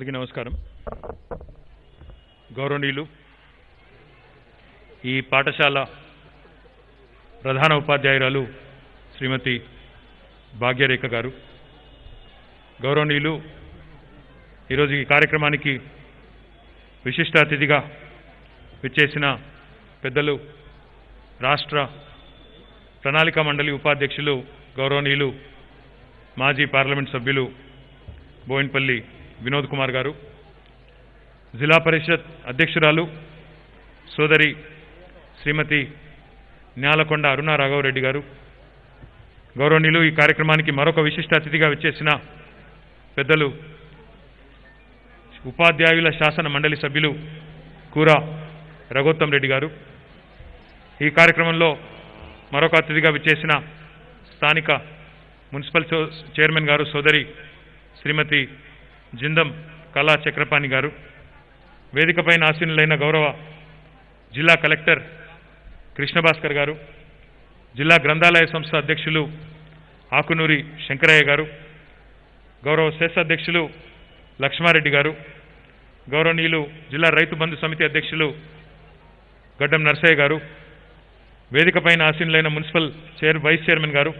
అందరికీ నమస్కారం. గౌరవనీయులు ఈ పాఠశాల ప్రధాన ఉపాధ్యాయురాలు శ్రీమతి భాగ్యరేఖ గారు. గౌరవనీయులు ఈరోజు ఈ కార్యక్రమానికి విశిష్ట అతిథిగా విచ్చేసిన పెద్దలు రాష్ట్ర ప్రణాళిక మండలి ఉపాధ్యక్షులు గౌరవనీయులు మాజీ పార్లమెంట్ సభ్యులు బోయిన్పల్లి వినోద్ కుమార్ గారు జిల్లా పరిషత్ అధ్యక్షురాలు సోదరి శ్రీమతి న్యాలకొండ అరుణ రాఘవరెడ్డి గారు. గౌరవనీయులు ఈ కార్యక్రమానికి మరొక విశిష్ట అతిథిగా విచ్చేసిన పెద్దలు ఉపాధ్యాయుల శాసన మండలి సభ్యులు కూర రఘోత్తం రెడ్డి గారు. ఈ కార్యక్రమంలో మరొక అతిథిగా విచ్చేసిన స్థానిక మున్సిపల్ చైర్మన్ గారు సోదరి శ్రీమతి జిందం కళా చక్రపాణి గారు. వేదికపైన ఆసీనులైన గౌరవ జిల్లా కలెక్టర్ కృష్ణభాస్కర్ గారు జిల్లా గ్రంథాలయ సంస్థ అధ్యక్షులు ఆకునూరి శంకరయ్య గారు గౌరవ సెస్ అధ్యక్షులు లక్ష్మారెడ్డి గారు గౌరవనీయులు జిల్లా రైతు బంధు సమితి అధ్యక్షులు గడ్డం నర్సయ్య గారు వేదికపైన ఆసీనులైన municipal chair vice chairman garu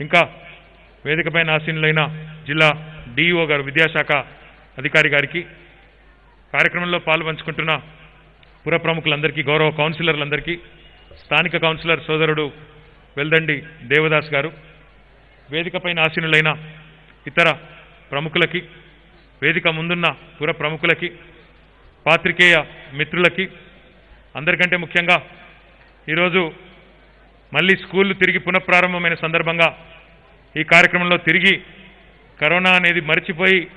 ఇంకా వేదికపైన ఆసీనులైన జిల్లా డిఈఓ గారు విద్యాశాఖ అధికారి గారికి కార్యక్రమంలో పాల్పంచుకుంటున్న పుర ప్రముఖులందరికీ గౌరవ కౌన్సిలర్లందరికీ స్థానిక కౌన్సిలర్ సోదరుడు వెల్దండి దేవదాస్ గారు వేదికపైన ఆసీనులైన ఇతర ప్రముఖులకి వేదిక ముందున్న పుర ప్రముఖులకి పాత్రికేయ మిత్రులకి అందరికంటే ముఖ్యంగా ఈరోజు మళ్ళీ స్కూళ్ళు తిరిగి పునఃప్రారంభమైన సందర్భంగా ఈ కార్యక్రమంలో తిరిగి కరోనా అనేది మరిచిపోయి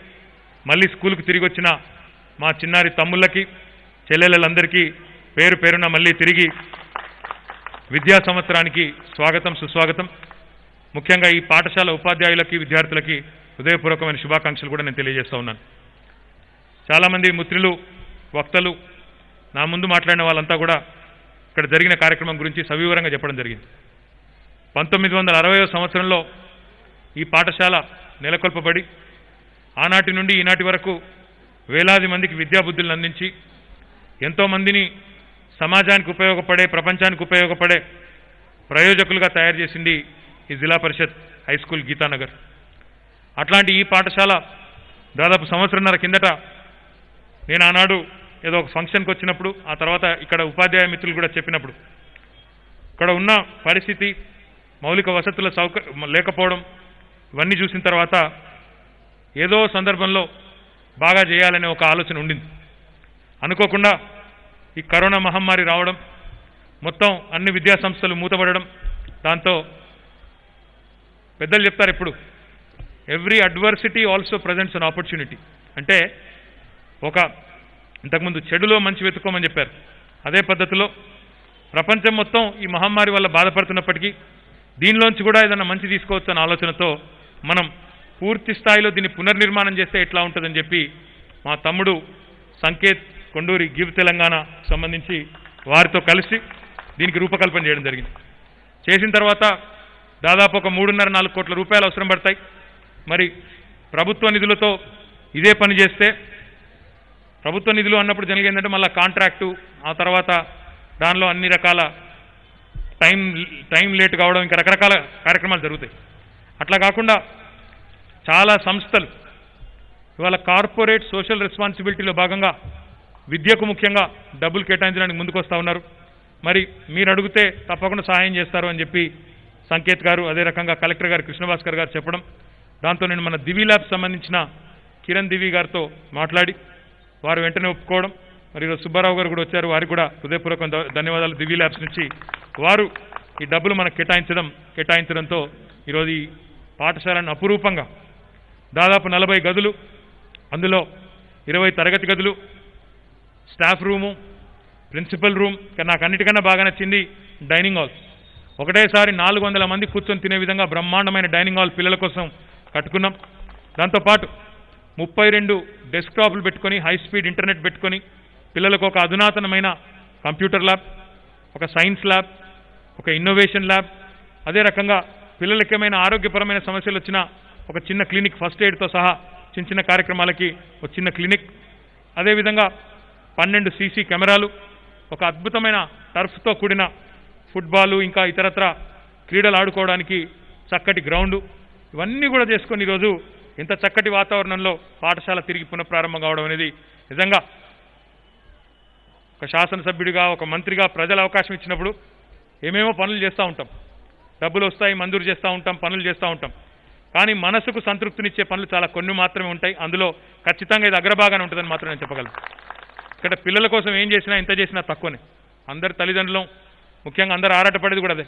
మళ్ళీ స్కూల్కి తిరిగి వచ్చిన మా చిన్నారి తమ్ముళ్ళకి చెల్లెళ్ళందరికీ పేరు పేరున మళ్ళీ తిరిగి విద్యా సంవత్సరానికి స్వాగతం సుస్వాగతం. ముఖ్యంగా ఈ పాఠశాల ఉపాధ్యాయులకి విద్యార్థులకి హృదయపూర్వకమైన శుభాకాంక్షలు కూడా నేను తెలియజేస్తా ఉన్నాను. చాలామంది మిత్రులు వక్తలు నా ముందు మాట్లాడిన వాళ్ళంతా కూడా ఇక్కడ జరిగిన కార్యక్రమం గురించి సవివరంగా చెప్పడం జరిగింది. పంతొమ్మిది వందల సంవత్సరంలో ఈ పాఠశాల నెలకొల్పబడి ఆనాటి నుండి ఈనాటి వరకు వేలాది మందికి విద్యాబుద్ధులను అందించి ఎంతోమందిని సమాజానికి ఉపయోగపడే ప్రపంచానికి ఉపయోగపడే ప్రయోజకులుగా తయారు చేసింది ఈ జిల్లా పరిషత్ హై స్కూల్ గీతానగర్. అట్లాంటి ఈ పాఠశాల దాదాపు సంవత్సరంన్నర కిందట నేను ఆనాడు ఏదో ఒక ఫంక్షన్కి వచ్చినప్పుడు ఆ తర్వాత ఇక్కడ ఉపాధ్యాయ మిత్రులు కూడా చెప్పినప్పుడు ఇక్కడ ఉన్న పరిస్థితి మౌలిక వసతుల సౌకర్యం లేకపోవడం ఇవన్నీ చూసిన తర్వాత ఏదో సందర్భంలో బాగా చేయాలనే ఒక ఆలోచన ఉండింది. అనుకోకుండా ఈ కరోనా మహమ్మారి రావడం మొత్తం అన్ని విద్యాసంస్థలు మూతపడడం దాంతో పెద్దలు చెప్తారు ఇప్పుడు every adversity also presents an opportunity అంటే ఒక ఇంతకుముందు చెడులో మంచి వెతుక్కోమని చెప్పారు. అదే పద్ధతిలో ప్రపంచం మొత్తం ఈ మహమ్మారి వల్ల బాధపడుతున్నప్పటికీ దీనిలోంచి కూడా ఏదైనా మంచి తీసుకోవచ్చు అన్న ఆలోచనతో మనం పూర్తి స్థాయిలో దీన్ని పునర్నిర్మాణం చేస్తే ఎట్లా ఉంటుందని చెప్పి మా తమ్ముడు సంకేత్ కొండూరి గివ్ తెలంగాణ సంబంధించి వారితో కలిసి దీనికి రూపకల్పన చేయడం జరిగింది. చేసిన తర్వాత దాదాపు ఒక మూడున్నర నాలుగు కోట్ల రూపాయలు అవసరం పడతాయి. మరి ప్రభుత్వ నిధులతో ఇదే పని చేస్తే ప్రభుత్వ నిధులు అన్నప్పుడు జరిగిందంటే మళ్ళీ కాంట్రాక్టు ఆ తర్వాత దానిలో అన్ని రకాల టైం టైం లేట్ కావడం ఇంకా రకరకాల కార్యక్రమాలు జరుగుతాయి. అట్లా కాకుండా చాలా సంస్థలు ఇవాళ కార్పొరేట్ సోషల్ రెస్పాన్సిబిలిటీలో భాగంగా విద్యకు ముఖ్యంగా డబ్బులు కేటాయించడానికి ముందుకు వస్తూ ఉన్నారు. మరి మీరు అడిగితే తప్పకుండా సహాయం చేస్తారు అని చెప్పి సంకేత్ గారు అదే రకంగా కలెక్టర్ గారు కృష్ణభాస్కర్ గారు చెప్పడం. దాంతో నేను మన దివి ల్యాబ్ సంబంధించిన కిరణ్ దివి గారితో మాట్లాడి వారు వెంటనే ఒప్పుకోవడం. మరి ఈరోజు సుబ్బారావు గారు కూడా వచ్చారు. వారికి కూడా హృదయపూర్వక ధన్యవాదాలు. దివి ల్యాబ్స్ నుంచి వారు ఈ డబ్బులు మనకు కేటాయించడం కేటాయించడంతో ఈరోజు ఈ పాఠశాలను అపురూపంగా దాదాపు నలభై గదులు అందులో ఇరవై తరగతి గదులు స్టాఫ్ రూము ప్రిన్సిపల్ రూమ్ నాకు అన్నిటికన్నా బాగా నచ్చింది డైనింగ్ హాల్. ఒకటేసారి నాలుగు వందల మంది కూర్చొని తినే విధంగా బ్రహ్మాండమైన డైనింగ్ హాల్ పిల్లల కోసం కట్టుకున్నాం. దాంతోపాటు ముప్పై రెండు డెస్క్టాప్లు పెట్టుకొని హై స్పీడ్ ఇంటర్నెట్ పెట్టుకొని పిల్లలకు ఒక అధునాతనమైన కంప్యూటర్ ల్యాబ్ ఒక సైన్స్ ల్యాబ్ ఒక ఇన్నోవేషన్ ల్యాబ్ అదే రకంగా పిల్లలకి ఏమైనా ఆరోగ్యపరమైన సమస్యలు వచ్చినా ఒక చిన్న క్లినిక్ ఫస్ట్ ఎయిడ్తో సహా చిన్న చిన్న కార్యక్రమాలకి ఒక చిన్న క్లినిక్. అదేవిధంగా పన్నెండు సీసీ కెమెరాలు ఒక అద్భుతమైన టర్ఫ్తో కూడిన ఫుట్బాలు ఇంకా ఇతరత్ర క్రీడలు ఆడుకోవడానికి చక్కటి గ్రౌండు. ఇవన్నీ కూడా చేసుకొని ఈరోజు ఇంత చక్కటి వాతావరణంలో పాఠశాల తిరిగి పునఃప్రారంభం కావడం అనేది నిజంగా ఒక శాసనసభ్యుడిగా ఒక మంత్రిగా ప్రజలు అవకాశం ఇచ్చినప్పుడు ఏమేమో పనులు చేస్తూ ఉంటాం. డబ్బులు వస్తాయి మంజూరు చేస్తూ ఉంటాం పనులు చేస్తూ ఉంటాం. కానీ మనసుకు సంతృప్తినిచ్చే పనులు చాలా కొన్ని మాత్రమే ఉంటాయి. అందులో ఖచ్చితంగా ఇది అగ్రభాగానే ఉంటుందని మాత్రం నేను చెప్పగలను. ఇక్కడ పిల్లల కోసం ఏం చేసినా ఎంత చేసినా తక్కువనే. అందరి తల్లిదండ్రులం ముఖ్యంగా అందరు ఆరాటపడేది కూడా అదే.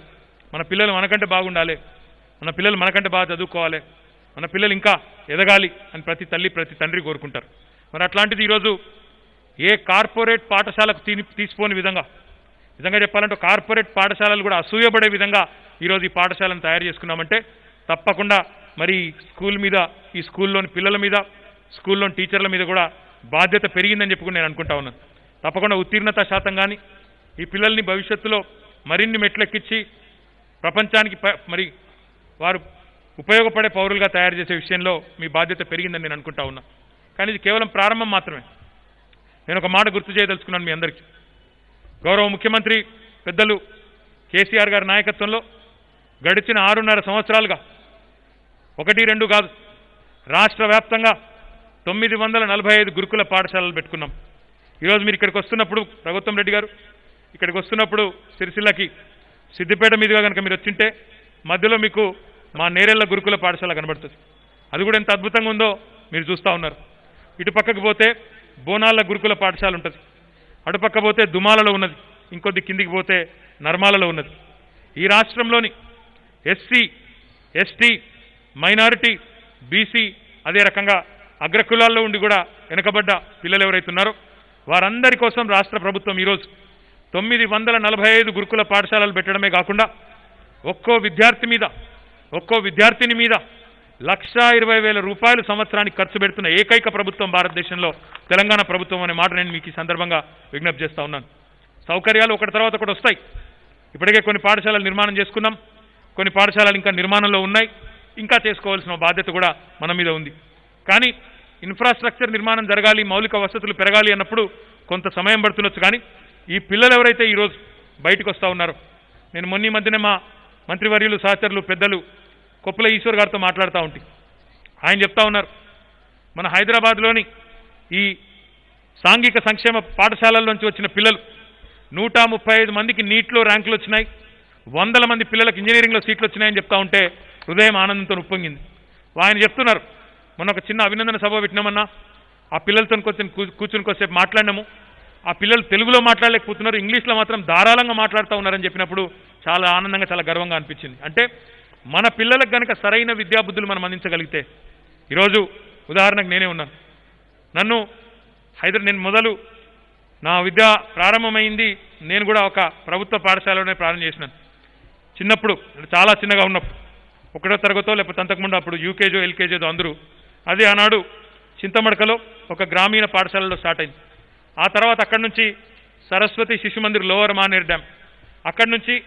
మన పిల్లలు మనకంటే బాగుండాలి. మన పిల్లలు మనకంటే బాగా చదువుకోవాలి. మన పిల్లలు ఇంకా ఎదగాలి అని ప్రతి తల్లి ప్రతి తండ్రి కోరుకుంటారు. మరి అట్లాంటిది ఈరోజు ఏ కార్పొరేట్ పాఠశాలకు తీ తీసిపోని విధంగా నిజంగా చెప్పాలంటే కార్పొరేట్ పాఠశాలలు కూడా అసూయపడే విధంగా ఈరోజు ఈ పాఠశాలను తయారు చేసుకున్నామంటే తప్పకుండా మరి స్కూల్ మీద ఈ స్కూల్లోని పిల్లల మీద స్కూల్లోని టీచర్ల మీద కూడా బాధ్యత పెరిగిందని చెప్పుకుని నేను అనుకుంటా ఉన్నాను. తప్పకుండా ఉత్తీర్ణత శాతం కానీ ఈ పిల్లల్ని భవిష్యత్తులో మరిన్ని మెట్లెక్కించి ప్రపంచానికి ప- మరి వారు ఉపయోగపడే పౌరులుగా తయారు చేసే విషయంలో మీ బాధ్యత పెరిగిందని నేను అనుకుంటా ఉన్నా. కానీ ఇది కేవలం ప్రారంభం మాత్రమే. నేను ఒక మాట గుర్తు చేయదలుచుకున్నాను మీ అందరికీ. గౌరవ ముఖ్యమంత్రి పెద్దలు కేసీఆర్ గారి నాయకత్వంలో గడిచిన ఆరున్నర సంవత్సరాలుగా ఒకటి రెండు కాదు రాష్ట్ర వ్యాప్తంగా తొమ్మిది వందల నలభై ఐదు గురుకుల పాఠశాలలు పెట్టుకున్నాం. ఈరోజు మీరు ఇక్కడికి వస్తున్నప్పుడు ప్రభుత్వం రెడ్డి గారు ఇక్కడికి వస్తున్నప్పుడు సిరిసిల్లకి సిద్దిపేట మీదుగా కనుక మీరు వచ్చింటే మధ్యలో మీకు మా నేరెళ్ళ గురుకుల పాఠశాల కనబడుతుంది. అది కూడా ఎంత అద్భుతంగా ఉందో మీరు చూస్తూ ఉన్నారు. ఇటు పక్కకు పోతే బోనాల గురుకుల పాఠశాల ఉంటుంది. అటుపక్క పోతే దుమాలలో ఉన్నది ఇంకొద్ది కిందికి పోతే నర్మాలలో ఉన్నది. ఈ రాష్ట్రంలోని ఎస్సీ ఎస్టీ మైనారిటీ బీసీ అదే రకంగా అగ్రకులాల్లో ఉండి కూడా వెనుకబడ్డ పిల్లలు ఎవరైతే ఉన్నారో వారందరి కోసం రాష్ట్ర ప్రభుత్వం ఈరోజు తొమ్మిది వందల నలభై ఐదు గురుకుల పాఠశాలలు పెట్టడమే కాకుండా ఒక్కో విద్యార్థి మీద ఒక్కో విద్యార్థిని మీద లక్షా ఇరవై వేల రూపాయలు సంవత్సరానికి ఖర్చు పెడుతున్న ఏకైక ప్రభుత్వం భారతదేశంలో తెలంగాణ ప్రభుత్వం అనే మాట నేను మీకు ఈ సందర్భంగా విజ్ఞప్తి చేస్తా ఉన్నాను. సౌకర్యాలు ఒకటి తర్వాత ఒకటి వస్తాయి. ఇప్పటికే కొన్ని పాఠశాలలు నిర్మాణం చేసుకున్నాం. కొన్ని పాఠశాలలు ఇంకా నిర్మాణంలో ఉన్నాయి. ఇంకా చేసుకోవాల్సిన బాధ్యత కూడా మన మీద ఉంది. కానీ ఇన్ఫ్రాస్ట్రక్చర్ నిర్మాణం జరగాలి మౌలిక వసతులు పెరగాలి అన్నప్పుడు కొంత సమయం పడుతుండొచ్చు. కానీ ఈ పిల్లలు ఎవరైతే ఈరోజు బయటకు వస్తూ ఉన్నారో నేను మొన్న మధ్యనే మా మంత్రివర్యులు సహచరులు పెద్దలు కొప్పుల ఈశ్వర్ గారితో మాట్లాడుతూ ఉంటే. ఆయన చెప్తా ఉన్నారు మన హైదరాబాద్లోని ఈ సాంఘిక సంక్షేమ పాఠశాలల్లోంచి వచ్చిన పిల్లలు నూట ముప్పై ఐదు మందికి నీట్లో ర్యాంకులు వచ్చినాయి వందల మంది పిల్లలకు ఇంజనీరింగ్లో సీట్లు వచ్చినాయని చెప్తా ఉంటే హృదయం ఆనందంతో ఉప్పొంగింది. ఆయన చెప్తున్నారు మొన్న ఒక చిన్న అభినందన సభ పెట్టినామన్నా ఆ పిల్లలతో కొంచెం కూర్చుని కొద్దిసేపు మాట్లాడినాము. ఆ పిల్లలు తెలుగులో మాట్లాడలేకపోతున్నారు ఇంగ్లీష్లో మాత్రం ధారాళంగా మాట్లాడుతూ ఉన్నారని చెప్పినప్పుడు చాలా ఆనందంగా చాలా గర్వంగా అనిపించింది. అంటే మన పిల్లలకు కనుక సరైన విద్యాబుద్ధులు మనం అందించగలిగితే ఈరోజు ఉదాహరణకు నేనే ఉన్నాను. నన్ను హైదరా నేను మొదలు నా విద్య ప్రారంభమైంది నేను కూడా ఒక ప్రభుత్వ పాఠశాలలోనే ప్రారంభం చేసినాను. చిన్నప్పుడు చాలా చిన్నగా ఉన్నప్పుడు ఒకటో తరగతో లేకపోతే అంతకుముందు అప్పుడు యూకేజో ఎల్కేజీదో అందరూ. అది ఆనాడు చింతమడకలో ఒక గ్రామీణ పాఠశాలలో స్టార్ట్ అయింది. ఆ తర్వాత అక్కడి నుంచి సరస్వతి శిశు మందిర్ లోవర్ మానేర్ డ్యామ్. అక్కడి నుంచి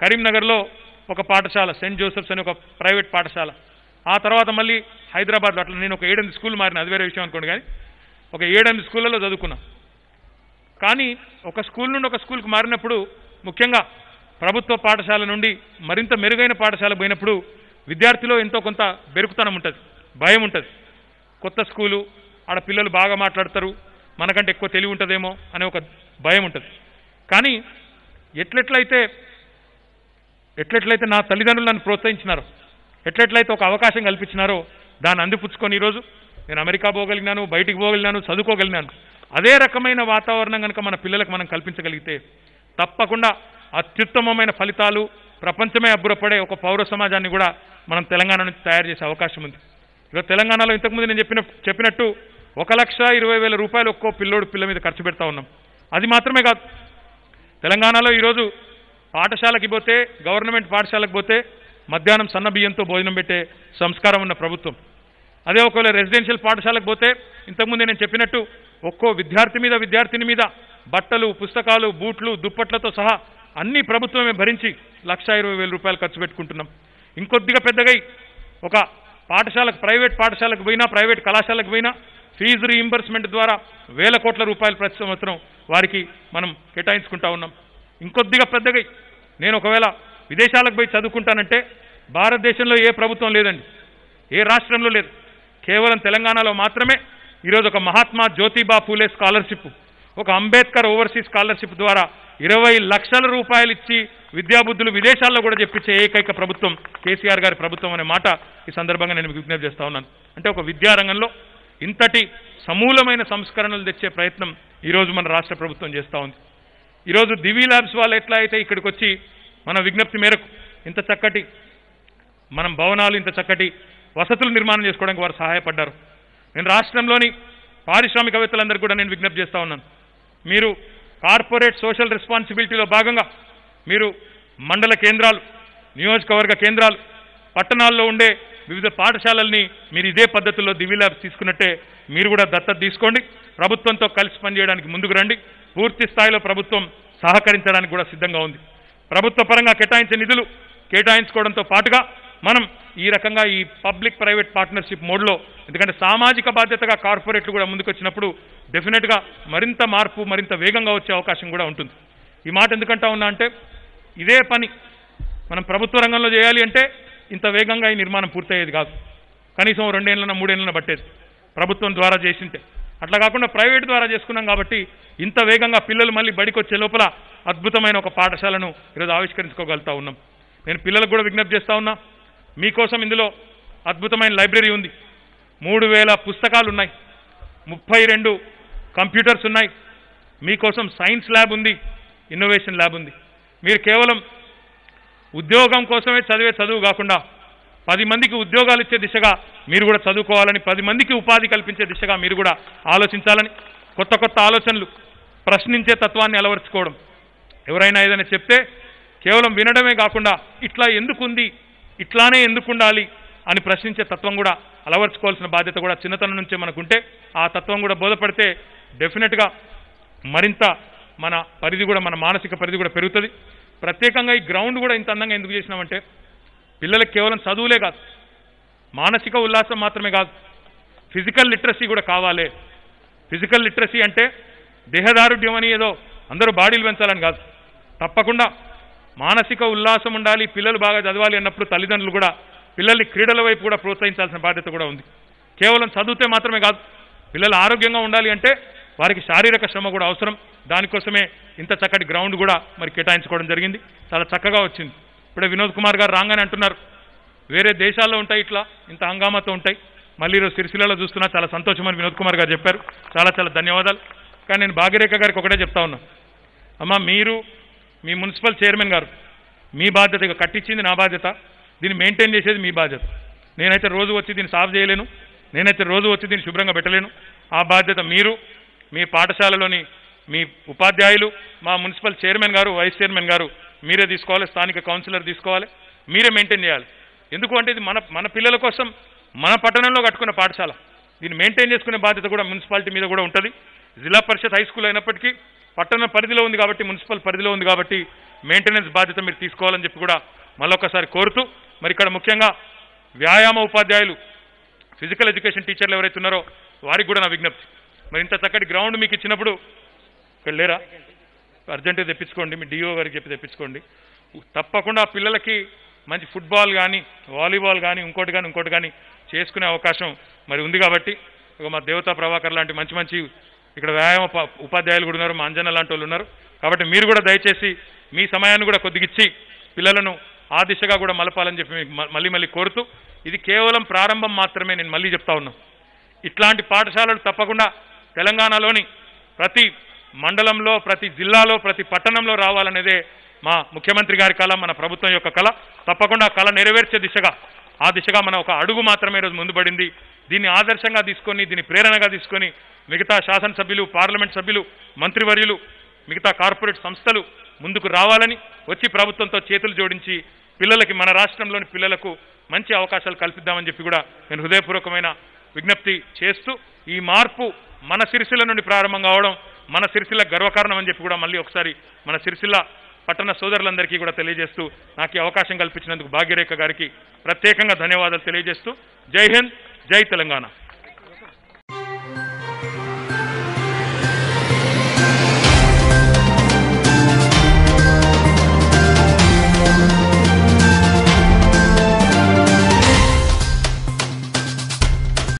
కరీంనగర్లో ఒక పాఠశాల సెయింట్ జోసెఫ్స్ అని ఒక ప్రైవేట్ పాఠశాల. ఆ తర్వాత మళ్ళీ హైదరాబాద్లో అట్లా నేను ఒక ఏడెనిమిది స్కూల్ మారిన అది వేరే విషయం అనుకోండి కానీ ఒక ఏడెనిమిది స్కూళ్ళలో చదువుకున్నా. కానీ ఒక స్కూల్ నుండి ఒక స్కూల్కి మారినప్పుడు ముఖ్యంగా ప్రభుత్వ పాఠశాల నుండి మరింత మెరుగైన పాఠశాల పోయినప్పుడు విద్యార్థిలో ఎంతో కొంత బెరుకుతనం ఉంటుంది భయం ఉంటుంది. కొత్త స్కూలు ఆడ పిల్లలు బాగా మాట్లాడతారు మనకంటే ఎక్కువ తెలివి ఉంటుందేమో అనే ఒక భయం ఉంటుంది. కానీ ఎట్లెట్లయితే ఎట్లెట్లయితే నా తల్లిదండ్రులు నన్ను ప్రోత్సహించినారో ఎట్లెట్లయితే ఒక అవకాశం కల్పించినారో దాన్ని అందిపుచ్చుకొని ఈరోజు నేను అమెరికా పోగలిగినాను బయటికి పోగలిగినాను చదువుకోగలిగినాను. అదే రకమైన వాతావరణం కనుక మన పిల్లలకు మనం కల్పించగలిగితే తప్పకుండా అత్యుత్తమమైన ఫలితాలు ప్రపంచమే అబ్బురపడే ఒక పౌర సమాజాన్ని కూడా మనం తెలంగాణ నుంచి తయారు చేసే అవకాశం ఉంది. ఈరోజు తెలంగాణలో ఇంతకుముందు నేను చెప్పిన చెప్పినట్టు ఒక లక్ష ఇరవై వేల రూపాయలు ఒక్కో పిల్లోడు పిల్ల మీద ఖర్చు పెడతా ఉన్నాం. అది మాత్రమే కాదు. తెలంగాణలో ఈరోజు పాఠశాలకి పోతే గవర్నమెంట్ పాఠశాలకు పోతే మధ్యాహ్నం సన్న బియ్యంతో భోజనం పెట్టే సంస్కారం ఉన్న ప్రభుత్వం. అదే ఒకవేళ రెసిడెన్షియల్ పాఠశాలకు పోతే ఇంతకుముందే నేను చెప్పినట్టు ఒక్కో విద్యార్థి మీద విద్యార్థిని మీద బట్టలు పుస్తకాలు బూట్లు దుప్పట్లతో సహా అన్ని ప్రభుత్వమే భరించి లక్ష ఇరవై వేల రూపాయలు ఖర్చు పెట్టుకుంటున్నాం. ఇంకొద్దిగా పెద్దగై ఒక పాఠశాలకు ప్రైవేట్ పాఠశాలకు పోయినా ప్రైవేట్ కళాశాలకు పోయినా ఫీజు రీఇంబర్స్మెంట్ ద్వారా వేల కోట్ల రూపాయలు ప్రతి సంవత్సరం వారికి మనం కేటాయించుకుంటా ఉన్నాం. ఇంకొద్దిగా పెద్దగా. నేను ఒకవేళ విదేశాలకు పోయి చదువుకుంటానంటే భారతదేశంలో ఏ ప్రభుత్వం లేదండి. ఏ రాష్ట్రంలో లేదు. కేవలం తెలంగాణలో మాత్రమే ఈరోజు ఒక మహాత్మా జ్యోతిబా ఫూలే స్కాలర్షిప్. ఒక అంబేద్కర్ ఓవర్సీస్ స్కాలర్షిప్ ద్వారా ఇరవై లక్షల రూపాయలు ఇచ్చి విద్యాబుద్ధులు విదేశాల్లో కూడా చెప్పించే ఏకైక ప్రభుత్వం కేసీఆర్ గారి ప్రభుత్వం అనే మాట ఈ సందర్భంగా నేను మీకు విజ్ఞప్తి చేస్తా ఉన్నాను. అంటే ఒక విద్యారంగంలో ఇంతటి సమూలమైన సంస్కరణలు తెచ్చే ప్రయత్నం ఈరోజు మన రాష్ట్ర ప్రభుత్వం చేస్తూ ఉంది. ఈరోజు దివి ల్యాబ్స్ వాళ్ళు ఎట్లా అయితే ఇక్కడికి వచ్చి మన విజ్ఞప్తి మేరకు ఇంత చక్కటి మనం భవనాలు ఇంత చక్కటి వసతులు నిర్మాణం చేసుకోవడానికి వారు సహాయపడ్డారు. నేను రాష్ట్రంలోని పారిశ్రామికవేత్తలందరికీ కూడా నేను విజ్ఞప్తి చేస్తూ ఉన్నాను. మీరు కార్పొరేట్ సోషల్ రెస్పాన్సిబిలిటీలో భాగంగా మీరు మండల కేంద్రాలు నియోజకవర్గ కేంద్రాలు పట్టణాల్లో ఉండే వివిధ పాఠశాలల్ని మీరు ఇదే పద్ధతిలో దివి ల్యాబ్స్ తీసుకున్నట్టే మీరు కూడా దత్తత తీసుకోండి. ప్రభుత్వంతో కలిసి పనిచేయడానికి ముందుకు రండి. పూర్తి స్థాయిలో ప్రభుత్వం సహకరించడానికి కూడా సిద్ధంగా ఉంది. ప్రభుత్వ పరంగా కేటాయించే నిధులు కేటాయించుకోవడంతో పాటుగా మనం ఈ రకంగా ఈ పబ్లిక్ ప్రైవేట్ పార్ట్నర్షిప్ మోడ్లో ఎందుకంటే సామాజిక బాధ్యతగా కార్పొరేట్లు కూడా ముందుకొచ్చినప్పుడు డెఫినెట్గా మరింత మార్పు మరింత వేగంగా వచ్చే అవకాశం కూడా ఉంటుంది. ఈ మాట ఎందుకంటా ఉన్నా అంటే ఇదే పని మనం ప్రభుత్వ రంగంలో చేయాలి అంటే ఇంత వేగంగా ఈ నిర్మాణం పూర్తయ్యేది కాదు. కనీసం రెండేళ్ళన మూడేళ్ళన పట్టేది. ప్రభుత్వం ద్వారా చేసింటే. అట్లా కాకుండా ప్రైవేట్ ద్వారా చేసుకున్నాం కాబట్టి ఇంత వేగంగా పిల్లలు మళ్ళీ బడికి వచ్చే లోపల అద్భుతమైన ఒక పాఠశాలను ఈరోజు ఆవిష్కరించుకోగలుగుతా ఉన్నాం. నేను పిల్లలకు కూడా విజ్ఞప్తి చేస్తూ ఉన్నా మీకోసం ఇందులో అద్భుతమైన లైబ్రరీ ఉంది. మూడు వేల పుస్తకాలు ఉన్నాయి. ముప్పై రెండు కంప్యూటర్స్ ఉన్నాయి. మీకోసం సైన్స్ ల్యాబ్ ఉంది ఇన్నోవేషన్ ల్యాబ్ ఉంది. మీరు కేవలం ఉద్యోగం కోసమే చదివే చదువు కాకుండా పది మందికి ఉద్యోగాలు ఇచ్చే దిశగా మీరు కూడా చదువుకోవాలని పది మందికి ఉపాధి కల్పించే దిశగా మీరు కూడా ఆలోచించాలని కొత్త కొత్త ఆలోచనలు ప్రశ్నించే తత్వాన్ని అలవర్చుకోవడం. ఎవరైనా ఏదైనా చెప్తే కేవలం వినడమే కాకుండా ఇట్లా ఎందుకుంది ఇట్లానే ఎందుకు ఉండాలి అని ప్రశ్నించే తత్వం కూడా అలవర్చుకోవాల్సిన బాధ్యత కూడా చిన్నతనం నుంచే మనకుంటే ఆ తత్వం కూడా బోధపడితే డెఫినెట్గా మరింత మన పరిధి కూడా మన మానసిక పరిధి కూడా పెరుగుతుంది. ప్రత్యేకంగా ఈ గ్రౌండ్ కూడా ఇంత అందంగా ఎందుకు చేసినామంటే పిల్లలకు కేవలం చదువులే కాదు మానసిక ఉల్లాసం మాత్రమే కాదు ఫిజికల్ లిటరసీ కూడా కావాలి. ఫిజికల్ లిటరసీ అంటే దేహదారుఢ్యం అని ఏదో అందరూ బాడీలు పెంచాలని కాదు. తప్పకుండా మానసిక ఉల్లాసం ఉండాలి పిల్లలు బాగా చదవాలి అన్నప్పుడు తల్లిదండ్రులు కూడా పిల్లల్ని క్రీడల వైపు కూడా ప్రోత్సహించాల్సిన బాధ్యత కూడా ఉంది. కేవలం చదివితే మాత్రమే కాదు పిల్లలు ఆరోగ్యంగా ఉండాలి అంటే వారికి శారీరక శ్రమ కూడా అవసరం. దానికోసమే ఇంత చక్కటి గ్రౌండ్ కూడా మరి కేటాయించుకోవడం జరిగింది. చాలా చక్కగా వచ్చింది. ఇప్పుడే వినోద్ కుమార్ గారు రాగానే అంటున్నారు. వేరే దేశాల్లో ఉంటాయి ఇట్లా ఇంత హంగామాతో ఉంటాయి. మళ్ళీ ఈరోజు సిరిసిల్లలో చూస్తున్నా చాలా సంతోషమని వినోద్ కుమార్ గారు చెప్పారు. చాలా చాలా ధన్యవాదాలు. కానీ నేను భాగ్యరేఖ గారికి ఒకటే చెప్తా ఉన్నా. అమ్మ మీరు మీ మున్సిపల్ చైర్మన్ గారు మీ బాధ్యత ఇక కట్టించింది నా బాధ్యత. దీన్ని మెయింటైన్ చేసేది మీ బాధ్యత. నేనైతే రోజు వచ్చి దీన్ని సాఫ్ చేయలేను. నేనైతే రోజు వచ్చి దీన్ని శుభ్రంగా పెట్టలేను. ఆ బాధ్యత మీరు మీ పాఠశాలలోని మీ ఉపాధ్యాయులు మా మున్సిపల్ చైర్మన్ గారు వైస్ చైర్మన్ గారు మీరే తీసుకోవాలి స్థానిక కౌన్సిలర్ తీసుకోవాలి మీరే మెయింటైన్ చేయాలి. ఎందుకు అంటే ఇది మన మన పిల్లల కోసం మన పట్టణంలో కట్టుకున్న పాఠశాల. దీన్ని మెయింటైన్ చేసుకునే బాధ్యత కూడా మున్సిపాలిటీ మీద కూడా ఉంటుంది. జిల్లా పరిషత్ హై స్కూల్ అయినప్పటికీ పట్టణ పరిధిలో ఉంది కాబట్టి మున్సిపల్ పరిధిలో ఉంది కాబట్టి మెయింటెనెన్స్ బాధ్యత మీరు తీసుకోవాలని చెప్పి కూడా మళ్ళొకసారి కోరుతూ మరి ఇక్కడ ముఖ్యంగా వ్యాయామ ఉపాధ్యాయులు ఫిజికల్ ఎడ్యుకేషన్ టీచర్లు ఎవరైతే ఉన్నారో వారికి కూడా నా విజ్ఞప్తి. మరి ఇంత చక్కటి గ్రౌండ్ మీకు ఇచ్చినప్పుడు ఇక్కడ లేరా? అర్జెంటుగా తెప్పించుకోండి మీ డిఓ గారికి చెప్పి తెప్పించుకోండి. తప్పకుండా పిల్లలకి మంచి ఫుట్బాల్ కానీ వాలీబాల్ కానీ ఇంకోటి కానీ ఇంకోటి కానీ చేసుకునే అవకాశం మరి ఉంది కాబట్టి ఇక మా దేవతా ప్రభాకర్ లాంటి మంచి మంచి ఇక్కడ వ్యాయామ ఉపాధ్యాయులు కూడా ఉన్నారు మా అంజన లాంటి వాళ్ళు ఉన్నారు. కాబట్టి మీరు కూడా దయచేసి మీ సమయాన్ని కూడా కొద్దిగిచ్చి పిల్లలను ఆ దిశగా కూడా మలపాలని చెప్పి మ- మళ్ళీ మళ్ళీ కోరుతూ ఇది కేవలం ప్రారంభం మాత్రమే నేను మళ్ళీ చెప్తా ఉన్నాను ఇట్లాంటి పాఠశాలలు తప్పకుండా తెలంగాణలోని ప్రతి మండలంలో ప్రతి జిల్లాలో ప్రతి పట్టణంలో రావాలనేదే మా ముఖ్యమంత్రి గారి కళ మన ప్రభుత్వం యొక్క కళ. తప్పకుండా కళ నెరవేర్చే దిశగా ఆ దిశగా మనం ఒక అడుగు మాత్రమే ఈరోజు ముందుపడింది దీన్ని ఆదర్శంగా తీసుకొని దీన్ని ప్రేరణగా తీసుకొని మిగతా శాసనసభ్యులు పార్లమెంట్ సభ్యులు మంత్రివర్యులు మిగతా కార్పొరేట్ సంస్థలు ముందుకు రావాలని వచ్చి ప్రభుత్వంతో చేతులు జోడించి పిల్లలకి మన రాష్ట్రంలోని పిల్లలకు మంచి అవకాశాలు కల్పిద్దామని చెప్పి కూడా నేను హృదయపూర్వకమైన విజ్ఞప్తి చేస్తూ ఈ మార్పు మన సిరిసిల నుండి ప్రారంభం కావడం మన సిరిసిల్ల గర్వకారణం అని చెప్పి కూడా మళ్ళీ ఒకసారి మన సిరిసిల్ల పట్టణ సోదరులందరికీ కూడా తెలియజేస్తూ నాకు ఈ అవకాశం కల్పించినందుకు భాగ్యరేఖ గారికి ప్రత్యేకంగా ధన్యవాదాలు తెలియజేస్తూ. జై హింద్ జై తెలంగాణ.